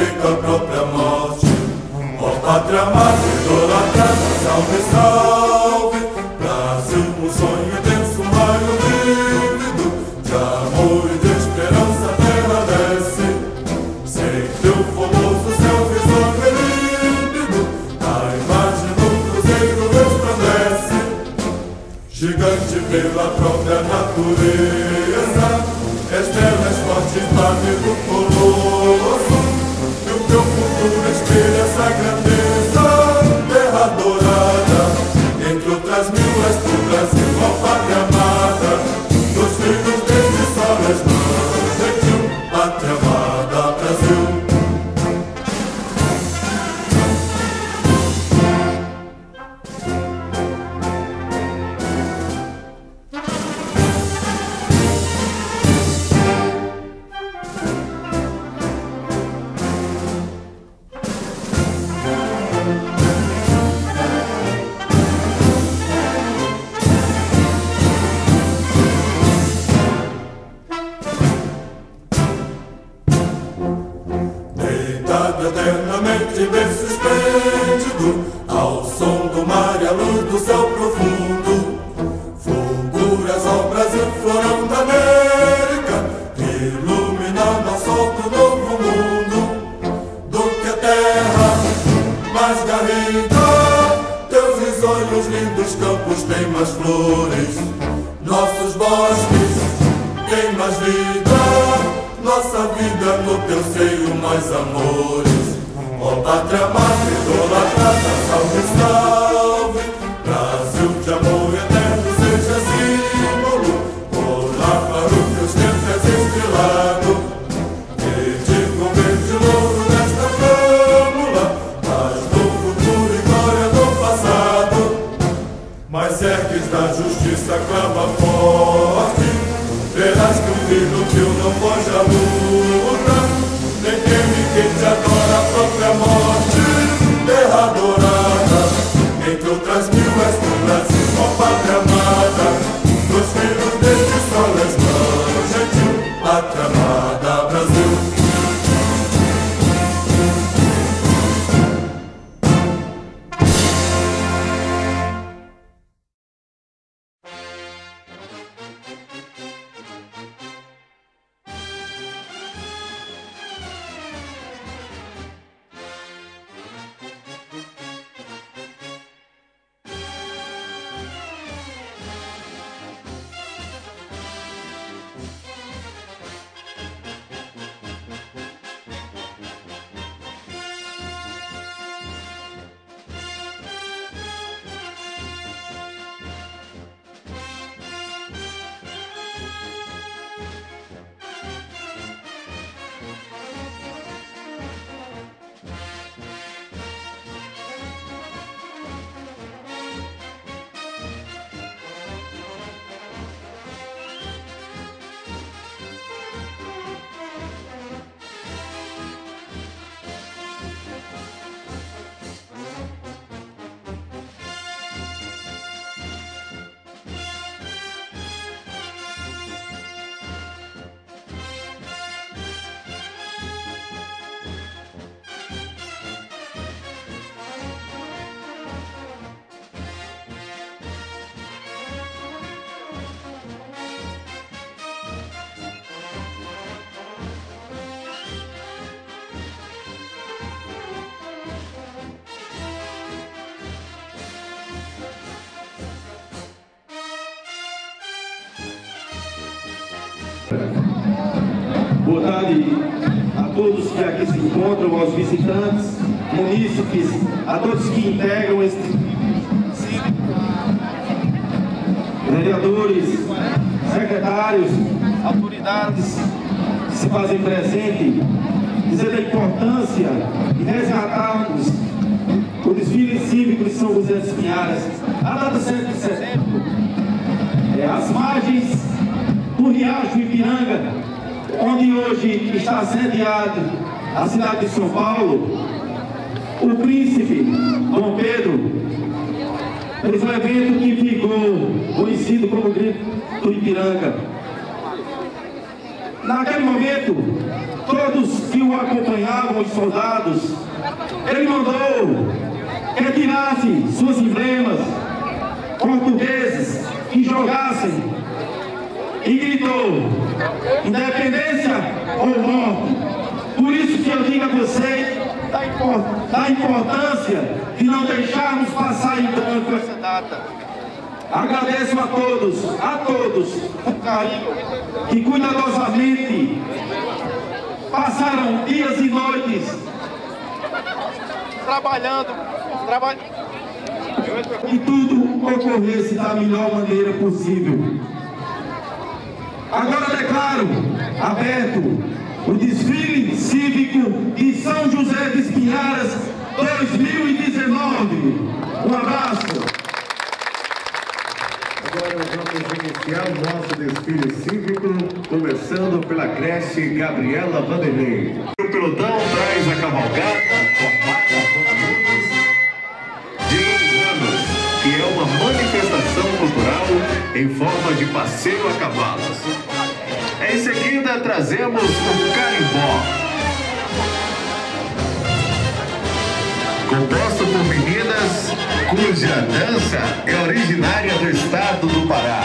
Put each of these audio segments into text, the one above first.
à própria morte. Ó pátria amada, idolatrada, salve, salve. Brasil, um sonho intenso, raio vívido. De amor e de esperança a terra desce Sem teu famoso céu e límpido A imagem do cruzeiro resplandece Gigante pela própria natureza. Estrelas fortes, parte do colosso essa grandeza Terra dourada Entre outras mil és do Brasil Boa tarde a todos que aqui se encontram, aos visitantes, munícipes, a todos que integram esse vereadores, secretários, autoridades que se fazem presente, dizer da importância de resgatarmos das Espinharas. A data 7 de setembro, é, as margens do Riacho Ipiranga, onde hoje está sediado a cidade de São Paulo, o príncipe Dom Pedro fez um evento que ficou conhecido como Grito do Ipiranga. Naquele momento, todos que o acompanhavam, os soldados, ele mandou retirassem suas emblemas portugueses e jogassem e gritou independência ou morte. Por isso que eu digo a vocês da importância de não deixarmos passar em branco essa data. Agradeço a todos, a todos, o carinho que cuidadosamente passaram dias e noites trabalhando, trabalhando. Que tudo ocorresse da melhor maneira possível. Agora declaro aberto o desfile cívico de São José de Espinharas 2019. Um abraço. Agora vamos iniciar o nosso desfile cívico, começando pela creche Gabriela Vanderlei. O pelotão traz a cavalgada formada por alunos de anos, que é uma manifestação cultural em forma de passeio a cavalos. Em seguida, trazemos o carimbó. Composto por meninas cuja dança é originária do estado do Pará,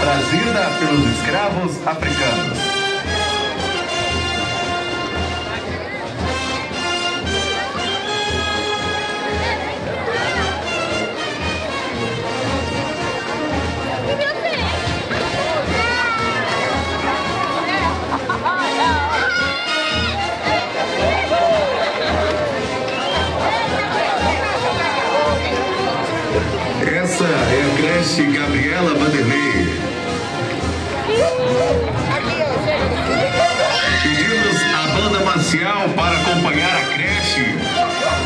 trazida pelos escravos africanos. Creche Gabriela Vanderlei. Pedimos a banda marcial para acompanhar a creche.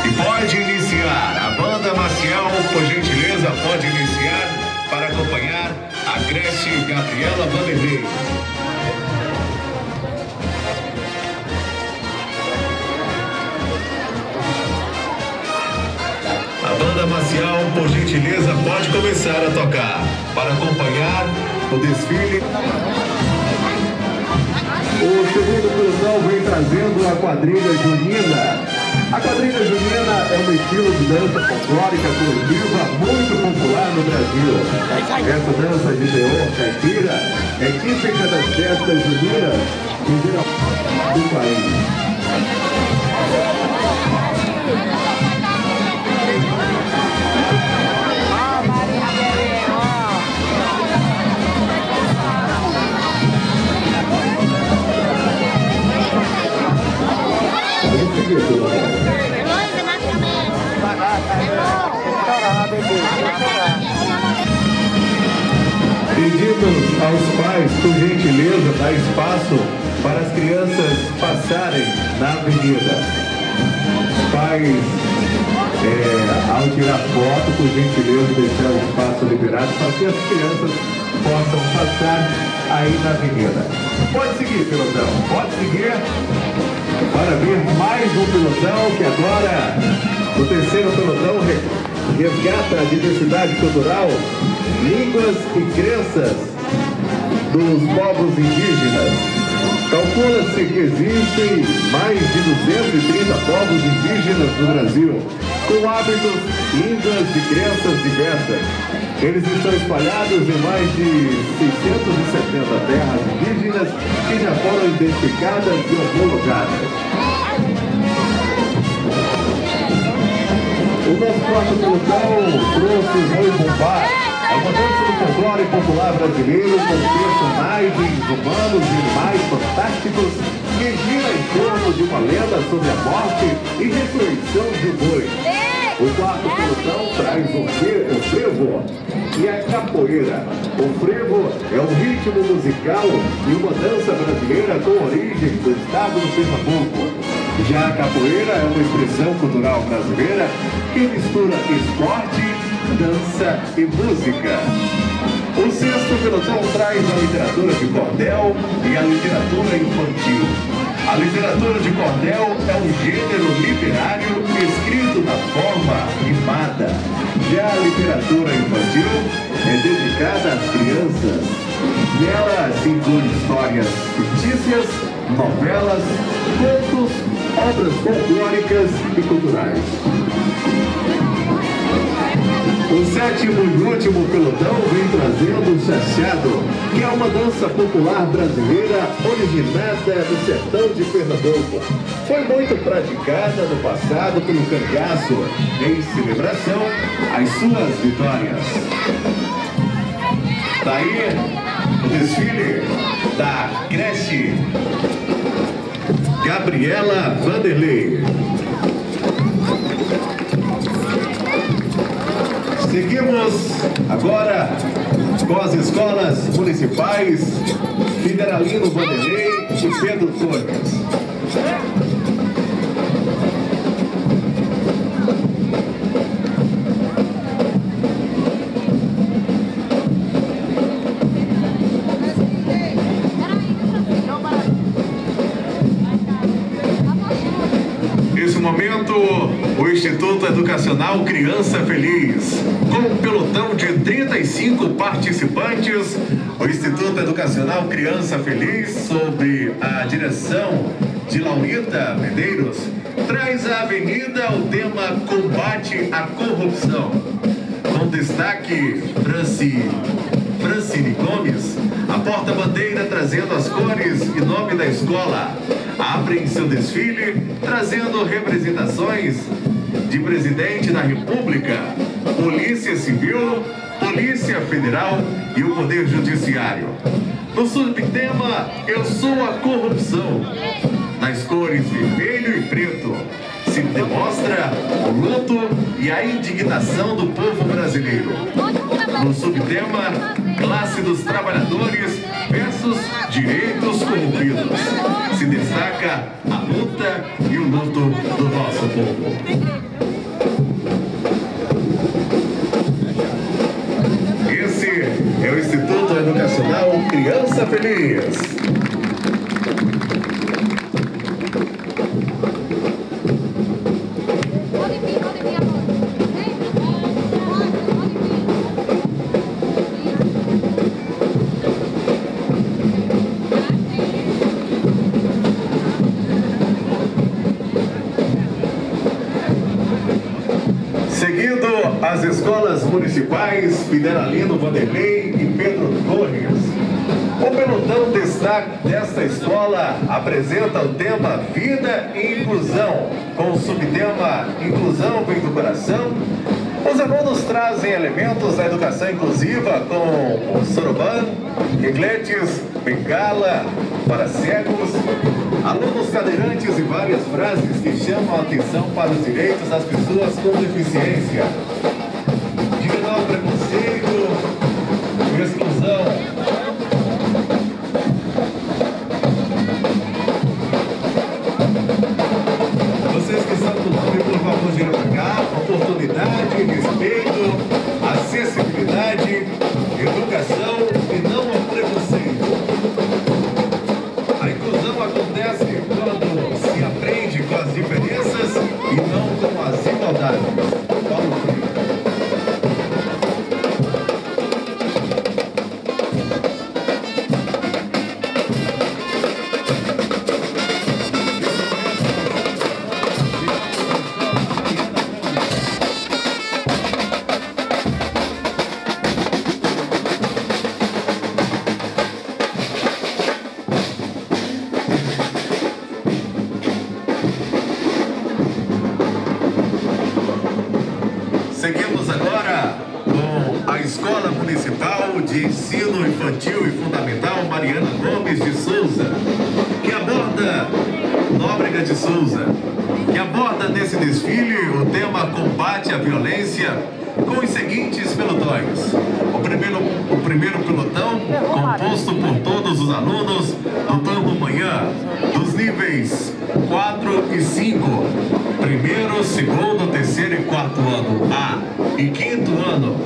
E pode iniciar. A banda marcial, por gentileza, pode iniciar para acompanhar a creche Gabriela Vanderlei. Banda marcial, por gentileza, pode começar a tocar para acompanhar o desfile. O segundo pelotão vem trazendo a quadrilha junina. A quadrilha junina é um estilo de dança folclórica coletiva muito popular no Brasil. Essa dança de teor caipira é típica das festas juninas do país. Pedimos aos pais, por gentileza, dar espaço para as crianças passarem na avenida. Os pais, é, ao tirar foto, por gentileza, deixar o espaço liberado para que as crianças possam passar aí na avenida. Pode seguir, pelotão, pode seguir para ver mais um pelotão que agora, o terceiro pelotão, resgata a diversidade cultural, línguas e crenças dos povos indígenas. Calcula-se que existem mais de 230 povos indígenas no Brasil, com hábitos, línguas e crenças diversas. Eles estão espalhados em mais de 670 terras indígenas que já foram identificadas e homologadas. O nosso quarto pelotão trouxe o Rei Bumbá, a mudança do folclore popular brasileiro com personagens humanos e animais fantásticos que gira em torno de uma lenda sobre a morte e ressurreição de um boi. O quarto pelotão traz o, o frevo e a capoeira. O frevo é um ritmo musical e uma dança brasileira com origem do estado do Pernambuco. Já a capoeira é uma expressão cultural brasileira que mistura esporte dança e música. O sexto pelotão traz a literatura de cordel e a literatura infantil. A literatura de cordel é um gênero literário escrito na forma rimada. Já a literatura infantil é dedicada às crianças. Nela se inclui histórias fictícias, novelas, contos, obras folclóricas e culturais. O sétimo e último pelotão vem trazendo o chachado, que é uma dança popular brasileira originada do sertão de Pernambuco. Foi muito praticada no passado pelo cangaço, em celebração às suas vitórias. Daí, o desfile da creche Gabriela Vanderlei. Seguimos agora com as escolas municipais Federalino Vanderlei e Pedro Torres. Nesse momento, o Instituto Educacional Criança Feliz, pelotão de 35 participantes, o Instituto Educacional Criança Feliz, sob a direção de Laurita Medeiros, traz à avenida o tema Combate à Corrupção. Com destaque, Franci, Francine Gomes, a porta-bandeira trazendo as cores e nome da escola. Abrem seu desfile trazendo representações de presidente da República, Polícia Civil, Polícia Federal e o Poder Judiciário. No subtema Eu sou a corrupção, nas cores vermelho e preto, se demonstra o luto e a indignação do povo brasileiro. No subtema Classe dos Trabalhadores versus Direitos Corrompidos, se destaca a luta e o luto do nosso povo. Feliz. Com o subtema Inclusão vem do coração. Os alunos trazem elementos da educação inclusiva com soroban, regletes, bengala para cegos, alunos cadeirantes e várias frases que chamam a atenção para os direitos das pessoas com deficiência. A Escola Municipal de Ensino Infantil e Fundamental Mariana Gomes de Souza, que aborda Nóbrega de Souza, que aborda nesse desfile o tema combate à violência com os seguintes pelotões. O primeiro, o primeiro pelotão, composto por todos os alunos do turno manhã, dos níveis 4 e 5. Primeiro, segundo, terceiro e quarto ano A. e quinto ano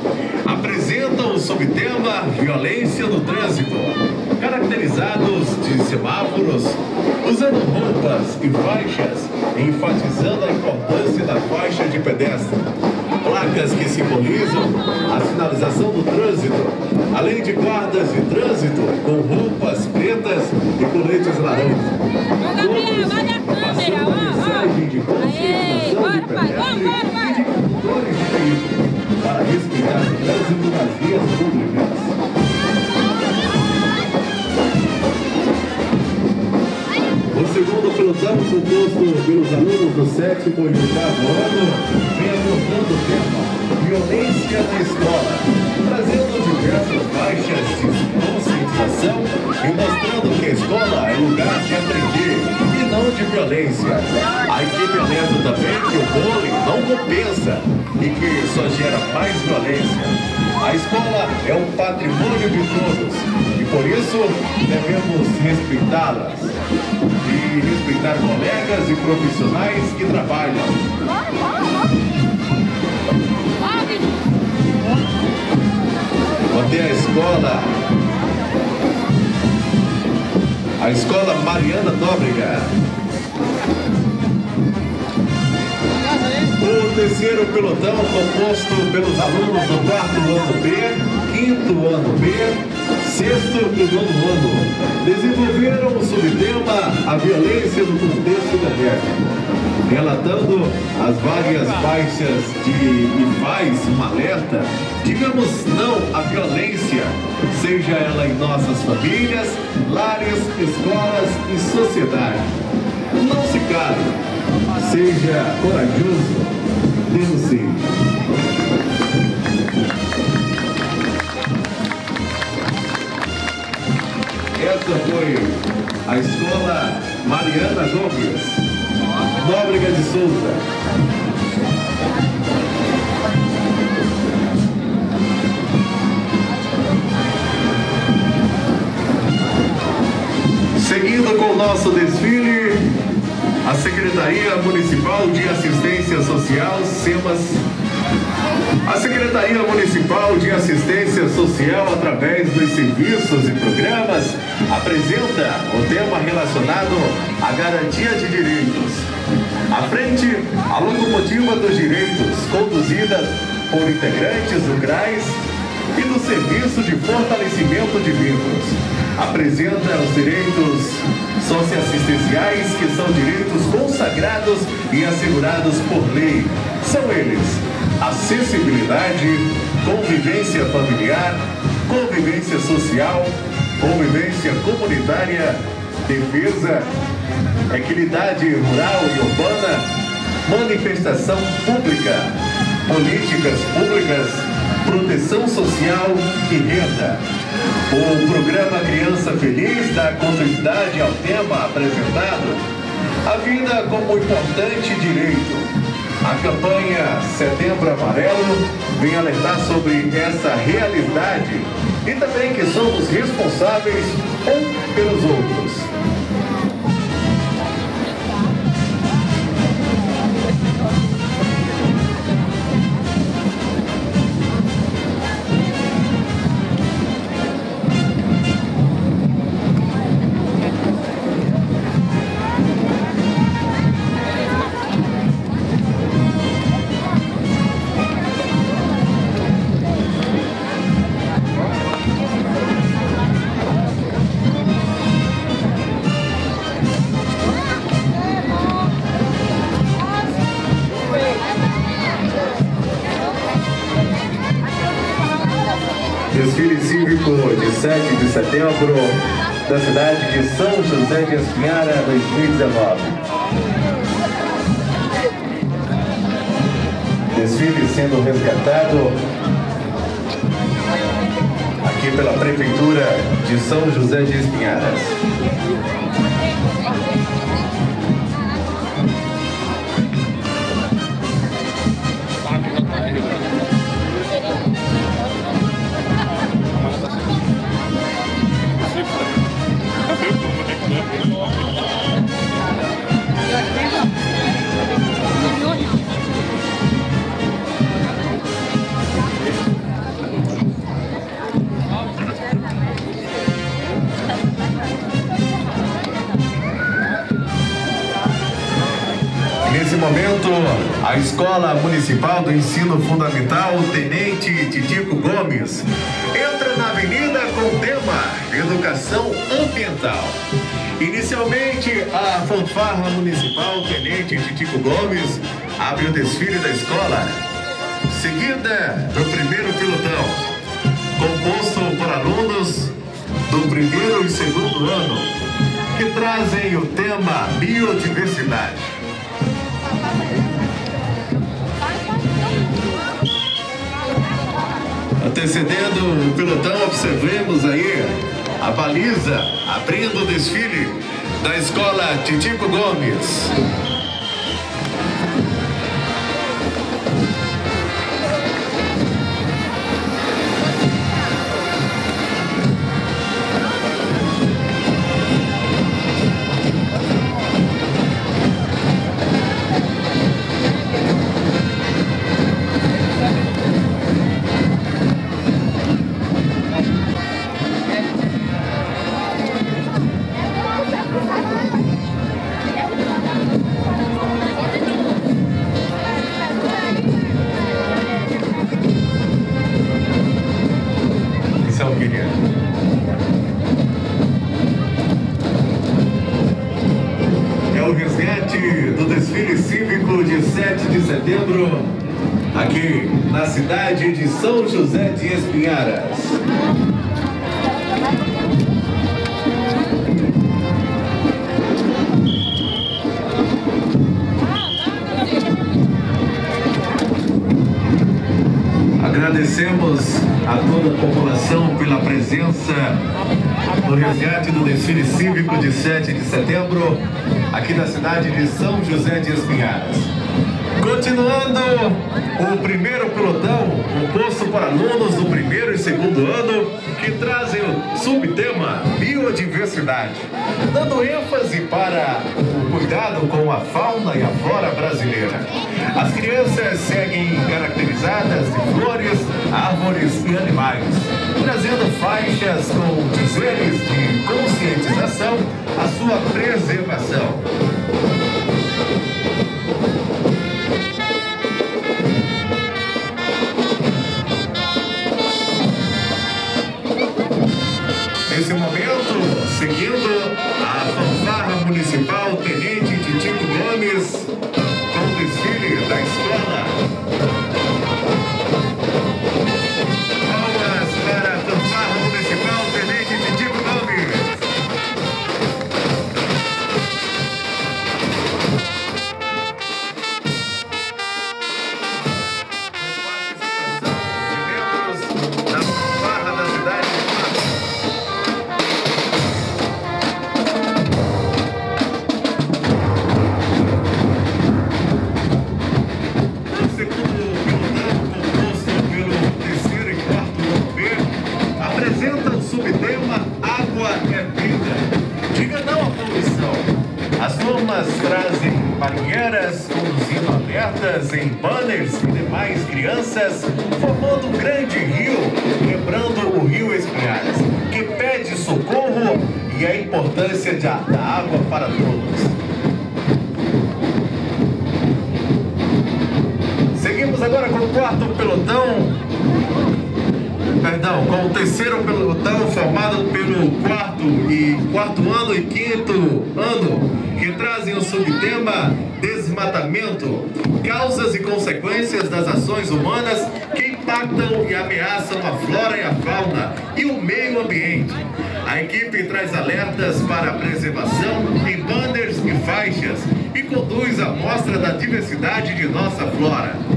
apresentam o subtema Violência no Trânsito, caracterizados de semáforos, usando roupas e faixas, enfatizando a importância da faixa de pedestre, placas que simbolizam a sinalização do trânsito, além de guardas de trânsito com roupas pretas e coletes laranjas. Gabriel, olha a câmera, ó, ó. Aê, bora, pai, pedestres bora, veículos para respeitar o trânsito nas vias públicas. O segundo pelotão, composto pelos alunos do sétimo e oitavo ano, A equipe alerta também que o bullying não compensa e que só gera mais violência. A escola é um patrimônio de todos e por isso devemos respeitá-las e respeitar colegas e profissionais que trabalham. Manter a escola, a escola Mariana Nóbrega. O terceiro pelotão, composto pelos alunos do quarto ano B, quinto ano B, sexto e nono ano, desenvolveram o subtema A Violência no Contexto da Guerra, relatando as várias faixas de e faz um alerta, digamos não à violência, seja ela em nossas famílias, lares, escolas e sociedade. Não se cale, seja corajoso, denuncie. Essa foi a escola Mariana Gomes, Nóbrega de Souza. Seguindo com o nosso desfile, a Secretaria Municipal de Assistência Social, SEMAS, a Secretaria Municipal de Assistência Social, através dos serviços e programas, apresenta o tema relacionado à garantia de direitos. À frente, a locomotiva dos direitos, conduzida por integrantes do CRAS e do Serviço de Fortalecimento de Vínculos. Apresenta os direitos socioassistenciais, que são direitos consagrados e assegurados por lei. São eles acessibilidade, convivência familiar, convivência social, convivência comunitária, defesa, equidade rural e urbana, manifestação pública, políticas públicas, proteção social e renda. O programa Criança Feliz dá continuidade ao tema apresentado, a vida como importante direito. A campanha Setembro Amarelo vem alertar sobre essa realidade e também que somos responsáveis um pelos outros. Setembro da cidade de São José de Espinhara, 2019. Desfile sendo resgatado aqui pela Prefeitura de São José de Espinharas. Momento, a Escola Municipal do Ensino Fundamental Tenente Titico Gomes entra na avenida com o tema Educação Ambiental. Inicialmente, a fanfarra municipal Tenente Titico Gomes abre o desfile da escola, seguida do primeiro pilotão, composto por alunos do primeiro e segundo ano, que trazem o tema biodiversidade. Antecedendo o pilotão, observemos aí a baliza abrindo o desfile da escola Titico Gomes. Aqui na cidade de São José de Espinharas. Agradecemos a toda a população pela presença no resgate do desfile cívico de 7 de setembro, aqui na cidade de São José de Espinharas. Continuando o primeiro pelotão, composto por alunos do primeiro e segundo ano, que trazem o subtema biodiversidade, dando ênfase para o cuidado com a fauna e a flora brasileira. As crianças seguem caracterizadas de flores, árvores e animais, trazendo faixas com dizeres de conscientização à sua preservação. Barreiras, conduzindo alertas em banners e demais crianças, formando um grande rio, lembrando o rio Espinharas, que pede socorro e a importância de, da água para todos. Seguimos agora com o quarto pelotão. Perdão, com o terceiro pelotão formado pelo quarto e quarto ano e quinto ano, que trazem o subtema desmatamento, causas e consequências das ações humanas que impactam e ameaçam a flora e a fauna e o meio ambiente. A equipe traz alertas para a preservação em banners e faixas e conduz a mostra da diversidade de nossa flora.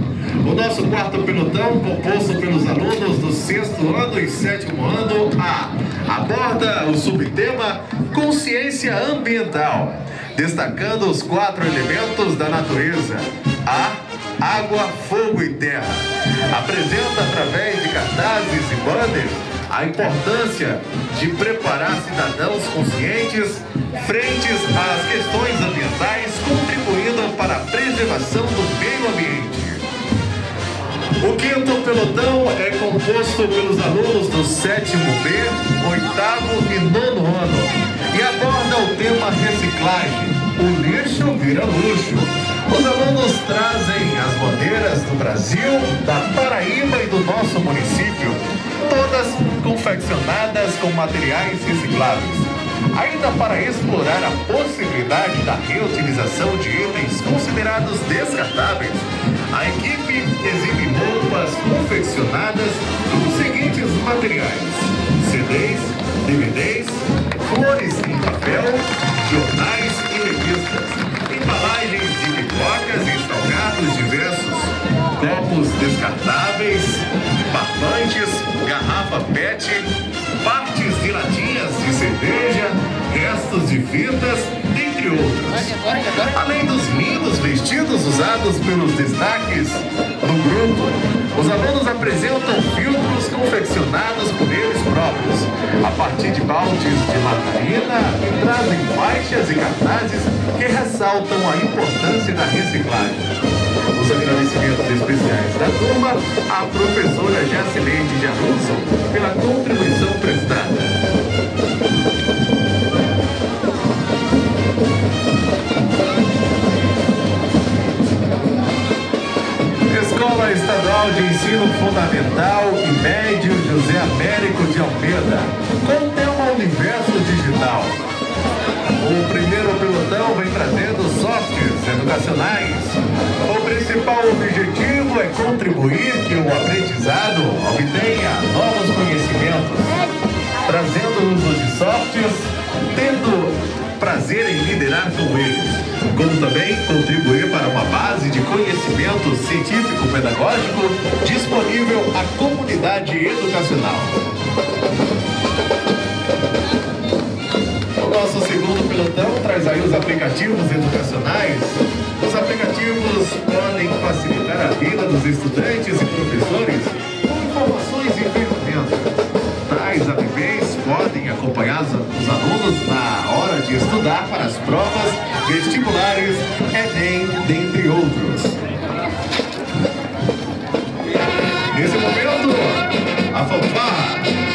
O nosso quarto pelotão, composto pelos alunos do sexto ano e sétimo ano A, aborda o subtema Consciência Ambiental, destacando os quatro elementos da natureza: ar, água, fogo e terra. Apresenta através de cartazes e banners a importância de preparar cidadãos conscientes frentes às questões ambientais, contribuindo para a preservação do meio ambiente. O quinto pelotão é composto pelos alunos do sétimo B, oitavo e nono ano e aborda o tema reciclagem. O lixo vira luxo. Os alunos trazem as bandeiras do Brasil, da Paraíba e do nosso município, todas confeccionadas com materiais recicláveis. Ainda para explorar a possibilidade da reutilização de itens considerados descartáveis, a equipe exibe roupas confeccionadas com os seguintes materiais: CDs, DVDs, flores em papel, jornais e revistas, embalagens de pipocas e salgados diversos, copos descartáveis, barbantes, garrafa PET, partes de latinhas de cerveja, restos de fitas, dentre outros. Além dos lindos vestidos usados pelos destaques do grupo, os alunos apresentam filtros confeccionados por eles próprios, a partir de baldes de margarina e trazem faixas e cartazes que ressaltam a importância da reciclagem. Os agradecimentos especiais da turma à professora Jacileide Jarusso pela contribuição prestada. Escola Estadual de Ensino Fundamental e Médio José Américo de Almeida, com tema Universo Digital. O primeiro pelotão vem trazendo softwares educacionais. Principal objetivo é contribuir que o aprendizado obtenha novos conhecimentos, trazendo o uso de softwares, tendo prazer em liderar com eles, como também contribuir para uma base de conhecimento científico-pedagógico disponível à comunidade educacional. O nosso segundo pelotão traz aí os aplicativos educacionais. Os aplicativos podem facilitar a vida dos estudantes e professores com informações e ferramentas. Tais apps podem acompanhar os os alunos na hora de estudar para as provas vestibulares, Enem, dentre outros. Nesse momento, a fanfarra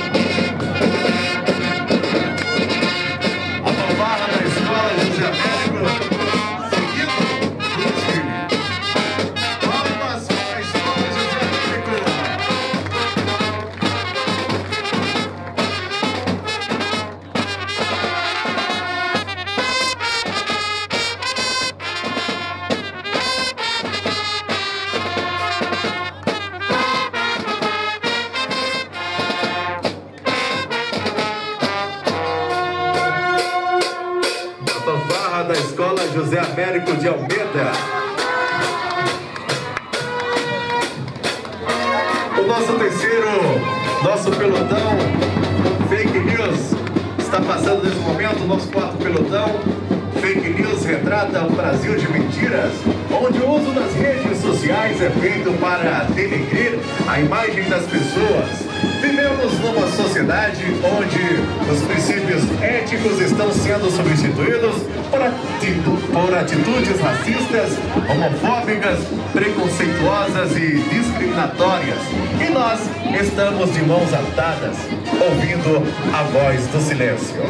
sendo substituídos por, por atitudes racistas, homofóbicas, preconceituosas e discriminatórias. E nós estamos de mãos atadas, ouvindo a voz do silêncio.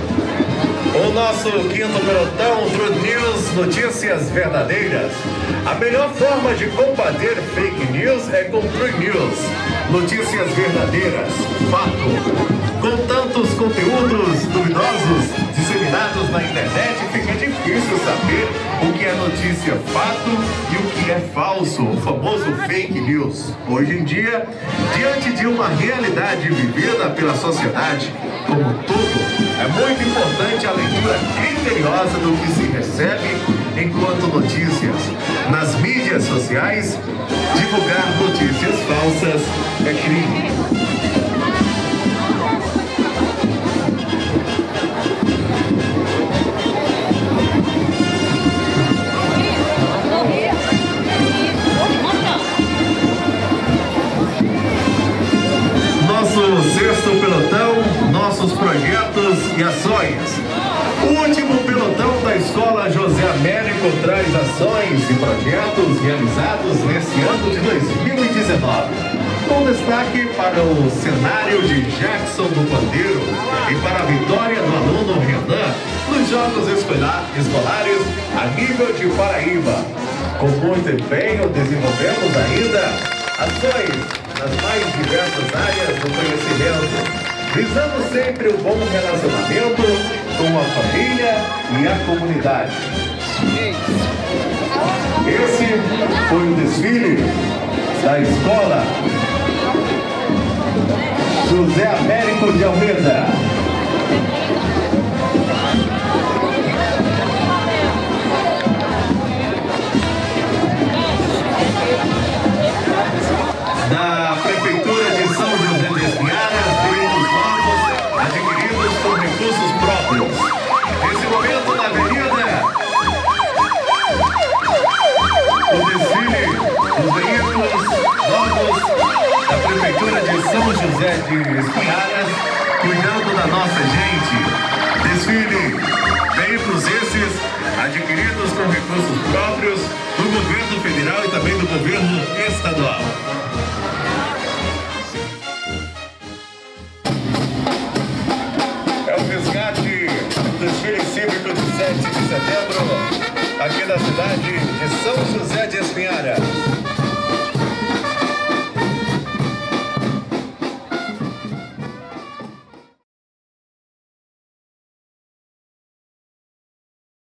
O nosso quinto pelotão, True News, notícias verdadeiras. A melhor forma de combater fake news é com True News, notícias verdadeiras, fato. Com tantos conteúdos duvidosos disseminados na internet, fica difícil saber o que é notícia fato e o que é falso, o famoso fake news. Hoje em dia, diante de uma realidade vivida pela sociedade como todo, é muito importante a leitura criteriosa do que se recebe enquanto notícias. Nas mídias sociais, divulgar notícias falsas é crime. e projetos realizados nesse ano de 2019, com destaque para o cenário de Jackson do Pandeiro e para a vitória do aluno Renan nos Jogos Escolares a nível de Paraíba. Com muito empenho, desenvolvemos ainda ações nas mais diversas áreas do conhecimento, visando sempre o um bom relacionamento com a família e a comunidade. Esse foi o desfile da escola José Américo de Almeida. governo estadual. É o resgate do desfile cívico de 7 de setembro, aqui da cidade de São José de Espinhara.